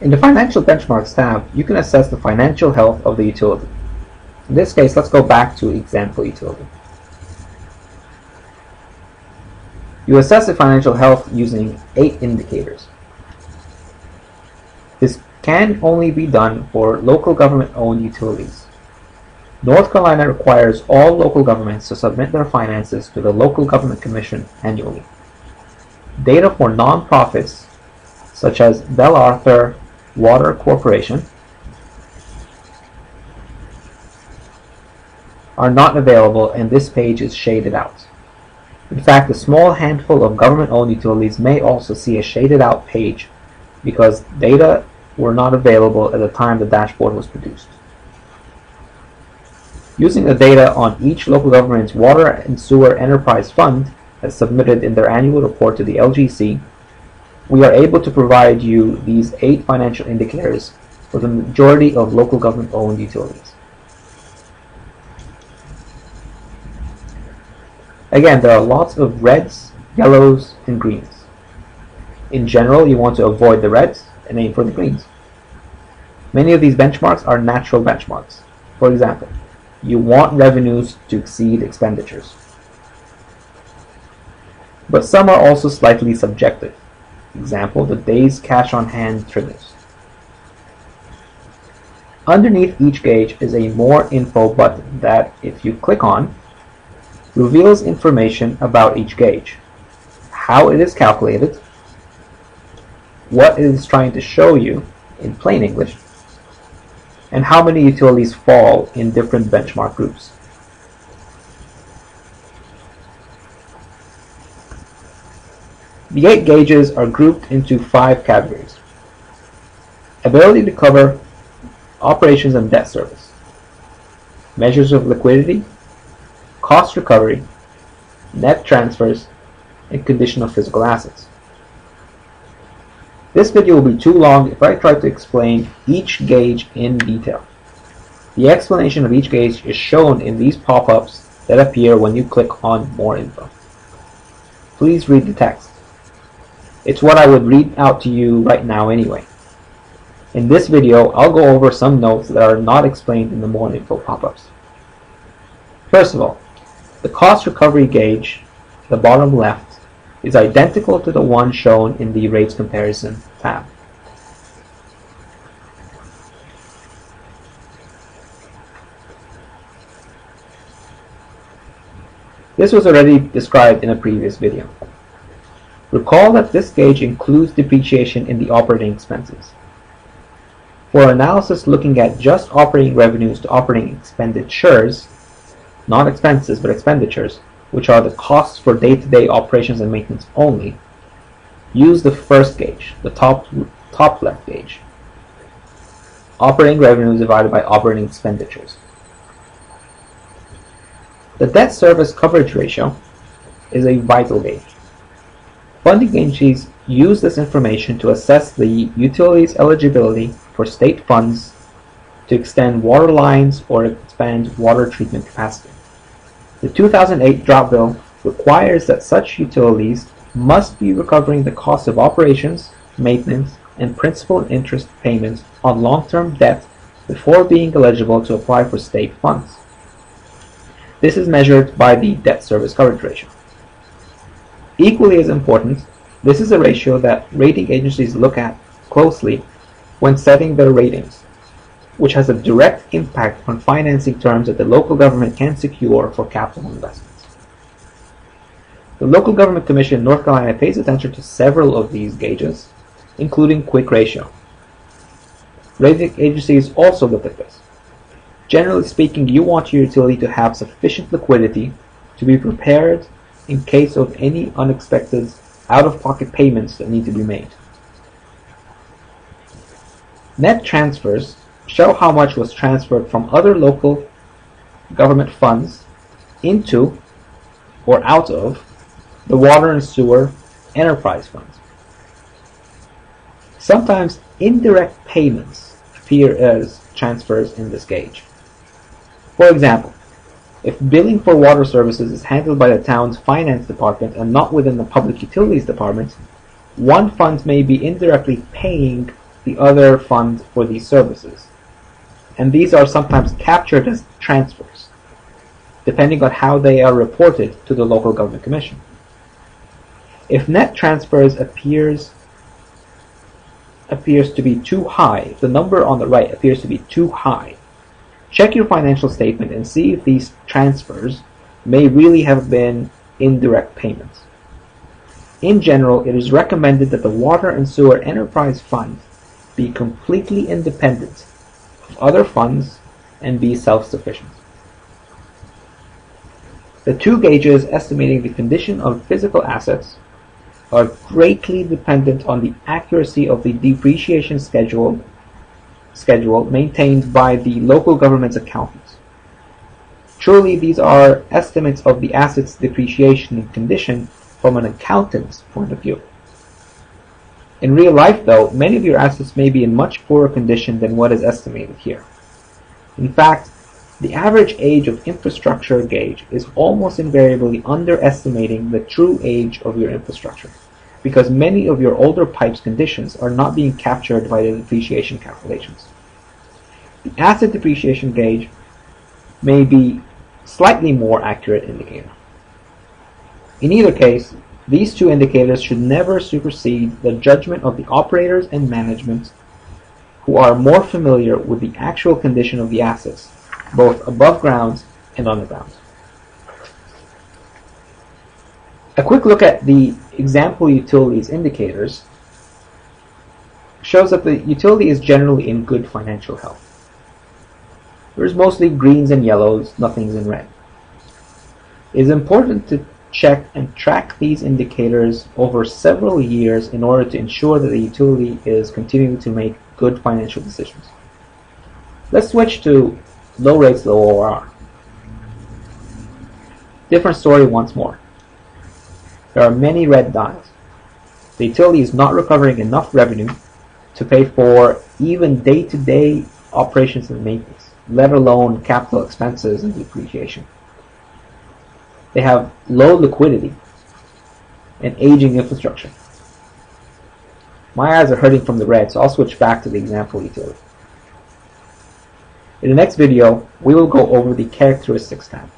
In the Financial Benchmarks tab, you can assess the financial health of the utility. In this case, let's go back to example utility. You assess the financial health using eight indicators. This can only be done for local government-owned utilities. North Carolina requires all local governments to submit their finances to the Local Government Commission annually. Data for nonprofits, such as Bell Arthur Water Corporation, are not available and this page is shaded out. In fact, a small handful of government-owned utilities may also see a shaded out page because data were not available at the time the dashboard was produced. Using the data on each local government's water and sewer enterprise fund as submitted in their annual report to the LGC, we are able to provide you these eight financial indicators for the majority of local government owned utilities. Again, there are lots of reds, yellows, and greens. In general, you want to avoid the reds and aim for the greens. Many of these benchmarks are natural benchmarks. For example, you want revenues to exceed expenditures. But some are also slightly subjective. Example, the days cash on hand triggers. Underneath each gauge is a more info button that, if you click on, reveals information about each gauge, how it is calculated, what it is trying to show you in plain English, and how many utilities fall in different benchmark groups. The eight gauges are grouped into five categories. Ability to cover operations and debt service, measures of liquidity, cost recovery, net transfers, and condition of physical assets. This video will be too long if I try to explain each gauge in detail. The explanation of each gauge is shown in these pop-ups that appear when you click on More Info. Please read the text. It's what I would read out to you right now anyway. In this video, I'll go over some notes that are not explained in the More Info pop-ups. First of all, the cost recovery gauge, the bottom left, is identical to the one shown in the Rates Comparison tab. This was already described in a previous video. Recall that this gauge includes depreciation in the operating expenses. For analysis looking at just operating revenues to operating expenditures, not expenses but expenditures, which are the costs for day-to-day operations and maintenance only, use the first gauge, the top, top left gauge. Operating revenues divided by operating expenditures. The debt service coverage ratio is a vital gauge. Funding agencies use this information to assess the utility's eligibility for state funds to extend water lines or expand water treatment capacity. The 2008 drought bill requires that such utilities must be recovering the cost of operations, maintenance, and principal and interest payments on long-term debt before being eligible to apply for state funds. This is measured by the debt service coverage ratio. Equally as important, this is a ratio that rating agencies look at closely when setting their ratings which has a direct impact on financing terms that the local government can secure for capital investments. The Local Government Commission in North Carolina pays attention to several of these gauges, including quick ratio. Rating agencies also look at this. Generally speaking, you want your utility to have sufficient liquidity to be prepared in case of any unexpected out-of-pocket payments that need to be made. Net transfers show how much was transferred from other local government funds into or out of the water and sewer enterprise funds. Sometimes indirect payments appear as transfers in this gauge. For example, if billing for water services is handled by the town's finance department and not within the public utilities department, one fund may be indirectly paying the other fund for these services. And these are sometimes captured as transfers, depending on how they are reported to the local government commission. If net transfers appears appears to be too high, the number on the right appears to be too high, check your financial statement and see if these transfers may really have been indirect payments. In general, it is recommended that the Water and Sewer Enterprise Fund be completely independent of other funds and be self-sufficient. The two gauges estimating the condition of physical assets are greatly dependent on the accuracy of the depreciation schedule schedule maintained by the local government's accountants. Truly, these are estimates of the asset's depreciation and condition from an accountant's point of view. In real life, though, many of your assets may be in much poorer condition than what is estimated here. In fact, the average age of infrastructure gauge is almost invariably underestimating the true age of your infrastructure, because many of your older pipes conditions are not being captured by the depreciation calculations. The asset depreciation gauge may be slightly more accurate indicator. In either case, these two indicators should never supersede the judgment of the operators and management who are more familiar with the actual condition of the assets, both above ground and underground. A quick look at the example utilities indicators shows that the utility is generally in good financial health. There's mostly greens and yellows, nothing's in red. It is important to check and track these indicators over several years in order to ensure that the utility is continuing to make good financial decisions. Let's switch to low rates, low OR. Different story once more. There are many red dials. The utility is not recovering enough revenue to pay for even day-to-day operations and maintenance, let alone capital expenses and depreciation. They have low liquidity and aging infrastructure. My eyes are hurting from the red, so I'll switch back to the example utility. In the next video, we will go over the characteristics tab.